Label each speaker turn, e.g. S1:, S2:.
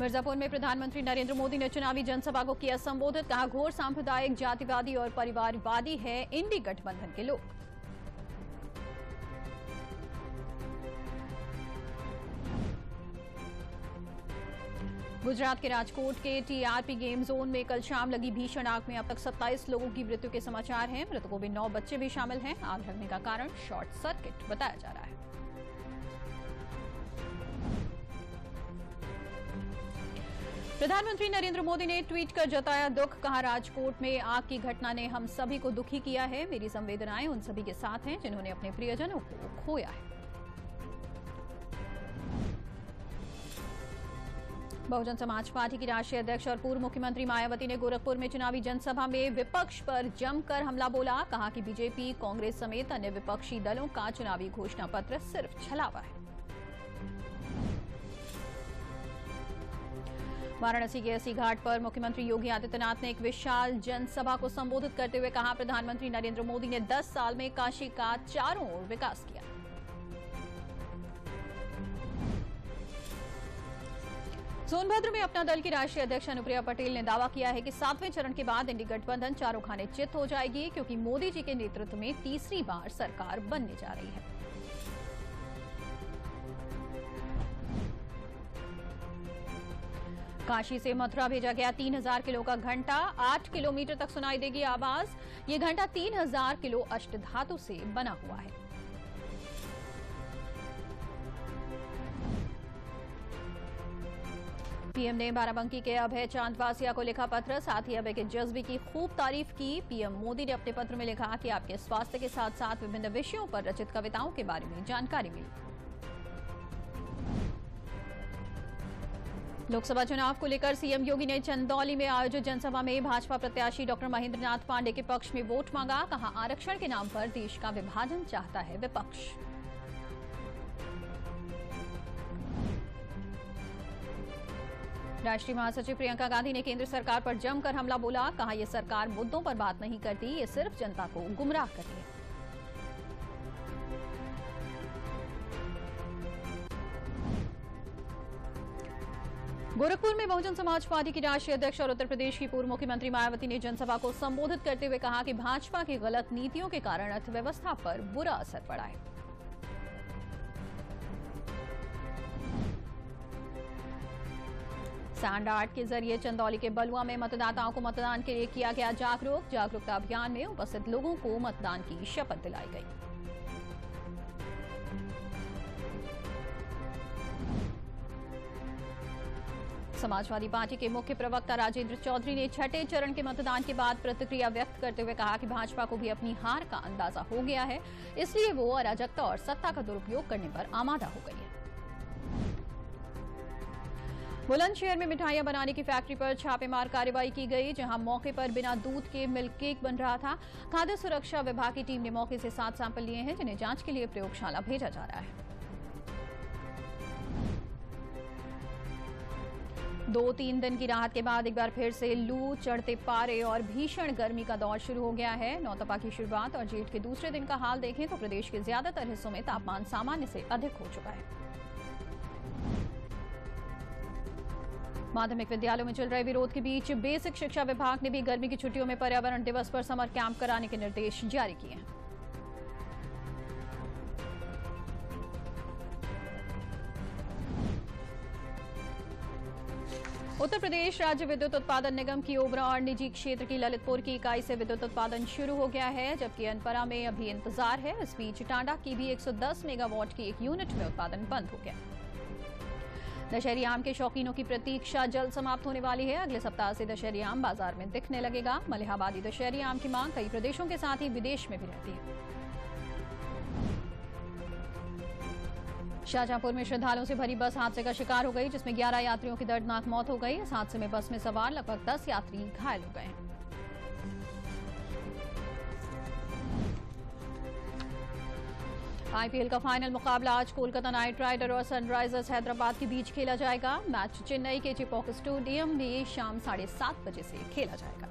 S1: मिर्जापुर में प्रधानमंत्री नरेंद्र मोदी ने चुनावी जनसभा को किया संबोधित। कहा घोर सांप्रदायिक, जातिवादी और परिवारवादी है इंडी गठबंधन के लोग। गुजरात के राजकोट के टीआरपी गेम जोन में कल शाम लगी भीषण आग में अब तक 27 लोगों की मृत्यु के समाचार हैं। मृतकों में नौ बच्चे भी शामिल हैं। आग लगने का कारण शॉर्ट सर्किट बताया जा रहा है। प्रधानमंत्री नरेंद्र मोदी ने ट्वीट कर जताया, दुख कहा राजकोट में, आग की घटना ने हम सभी को दुखी किया है। मेरी संवेदनाएँ उन सभी के साथ हैं जिन्होंने अपने प्रियजनों को खोया है। बहुजन समाज पार्टी की राष्ट्रीय अध्यक्ष और पूर्व मुख्यमंत्री मायावती ने गोरखपुर में चुनावी जनसभा में विपक्ष पर जमकर हमला बोला। कहा कि बीजेपी, कांग्रेस समेत अन्य विपक्षी दलों का चुनावी घोषणा पत्र सिर्फ़ छलावा है। वाराणसी के अस्सी घाट पर मुख्यमंत्री योगी आदित्यनाथ ने एक विशाल जनसभा को संबोधित करते हुए कहा, प्रधानमंत्री नरेंद्र मोदी ने 10 साल में काशी का चारों ओर विकास किया। सोनभद्र में अपना दल की राष्ट्रीय अध्यक्ष अनुप्रिया पटेल ने दावा किया है कि सातवें चरण के बाद इंडी गठबंधन चारों खाने चित हो जाएगी, क्योंकि मोदी जी के नेतृत्व में तीसरी बार सरकार बनने जा रही है। काशी से मथुरा भेजा गया 3000 किलो का घंटा। 8 किलोमीटर तक सुनाई देगी आवाज़। ये घंटा 3000 किलो अष्टधातु से बना हुआ है। पीएम ने बाराबंकी के अभय चांदवासिया को लिखा पत्र। साथ ही अभय के जज्बे की खूब तारीफ़ की। पीएम मोदी ने अपने पत्र में लिखा कि आपके स्वास्थ्य के साथ साथ विभिन्न विषयों पर रचित कविताओं के बारे में जानकारी मिली। लोकसभा चुनाव को लेकर सीएम योगी ने चंदौली में आयोजित जनसभा में भाजपा प्रत्याशी डॉक्टर महेंद्र नाथ पांडे के पक्ष में वोट मांगा। कहा, आरक्षण के नाम पर देश का विभाजन चाहता है विपक्ष। राष्ट्रीय महासचिव प्रियंका गांधी ने केंद्र सरकार पर जमकर हमला बोला। कहा, यह सरकार मुद्दों पर बात नहीं करती ये सिर्फ़ जनता को गुमराह करती है। गोरखपुर में बहुजन समाज पार्टी की राष्ट्रीय अध्यक्ष और उत्तर प्रदेश की पूर्व मुख्यमंत्री मायावती ने जनसभा को संबोधित करते हुए कहा कि भाजपा की गलत नीतियों के कारण अर्थव्यवस्था पर बुरा असर पड़ा है। सैंड आर्ट के ज़रिए चंदौली के बलुआ में मतदाताओं को मतदान के लिए किया गया जागरूक। जागरूकता अभियान में उपस्थित लोगों को मतदान की शपथ दिलाई गई। समाजवादी पार्टी के मुख्य प्रवक्ता राजेंद्र चौधरी ने छठे चरण के मतदान के बाद प्रतिक्रिया व्यक्त करते हुए कहा कि भाजपा को भी अपनी हार का अंदाज़ा हो गया है, इसलिए वो अराजकता और सत्ता का दुरुपयोग करने पर आमादा हो गई है। बुलंदशहर में मिठाइयाँ बनाने की फैक्ट्री पर छापेमार कार्रवाई की गई, जहाँ मौके पर बिना दूध के मिल्क केक बन रहा था। खाद्य सुरक्षा विभाग की टीम ने मौके से सात सैंपल लिए हैं, जिन्हें जाँच के लिए प्रयोगशाला भेजा जा रहा है। दो तीन दिन की राहत के बाद एक बार फिर से लू चढ़ते पारे और भीषण गर्मी का दौर शुरू हो गया है। नौतपा की शुरुआत और जेठ के दूसरे दिन का हाल देखें तो प्रदेश के ज़्यादातर हिस्सों में तापमान सामान्य से अधिक हो चुका है। माध्यमिक विद्यालयों में चल रहे विरोध के बीच बेसिक शिक्षा विभाग ने भी गर्मी की छुट्टियों में पर्यावरण दिवस पर समर कैंप कराने के निर्देश जारी किए हैं। उत्तर प्रदेश राज्य विद्युत उत्पादन निगम की ओबरा और निजी क्षेत्र की ललितपुर की इकाई से विद्युत उत्पादन शुरू हो गया है, जबकि अनपरा में अभी इंतज़ार है। इस बीच टांडा की भी 110 मेगावाट की एक यूनिट में उत्पादन बंद हो गया। दशहरी आम के शौकीनों की प्रतीक्षा जल्द समाप्त होने वाली है। अगले सप्ताह से दशहरी आम बाज़ार में दिखने लगेगा। मलिहाबादी दशहरी आम की मांग कई प्रदेशों के साथ ही विदेश में भी रहती है। शाहजहांपुर में श्रद्धालुओं से भरी बस हादसे का शिकार हो गई, जिसमें 11 यात्रियों की दर्दनाक मौत हो गई। इस हादसे में बस में सवार लगभग 10 यात्री घायल हो गए आईपीएल का फाइनल मुकाबला, आज कोलकाता नाइट राइडर और सनराइजर्स हैदराबाद के बीच खेला जाएगा। मैच चेन्नई के चिपॉक स्टेडियम में शाम साढ़े सात बजे से खेला जाएगा।